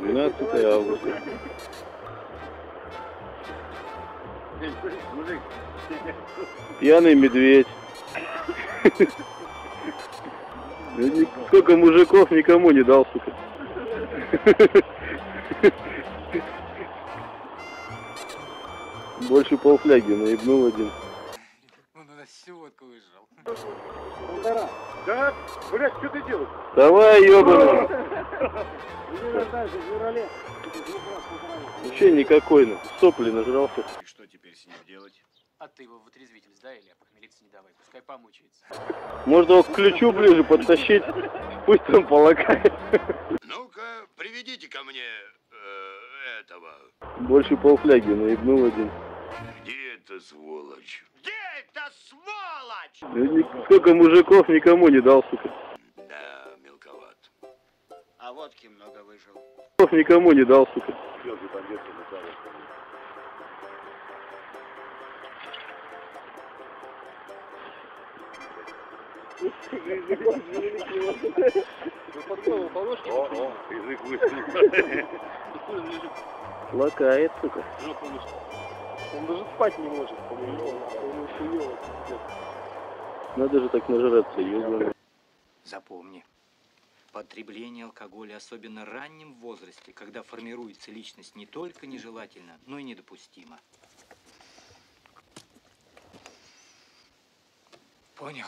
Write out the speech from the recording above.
12 августа. Пьяный медведь. Сколько мужиков никому не дал, сука. Больше полфляги наебнул один. Он у нас водку выжрал. Да, блядь, что ты делаешь? Давай, ёбаный. Вообще никакой, ну. Сопли нажрался. И что теперь с ним делать? А ты его в отрезвитель сдай или опохмелиться не давай, пускай помучается. Можно его к ключу ближе подтащить. Пусть там полакает. Ну-ка, приведите ко мне э, этого. Больше полфляги наебнул один. Где эта сволочь? Где эта сволочь? Сколько мужиков никому не дал, сука. Да, мелковат. А водки много выжил. Мужиков Никому не дал, сука. Лакает, сука. Он даже спать не может, по-моему. Он. Надо же так нажраться, ёбаный. Запомни, потребление алкоголя, особенно в раннем возрасте, когда формируется личность, не только нежелательно, но и недопустимо. Понял.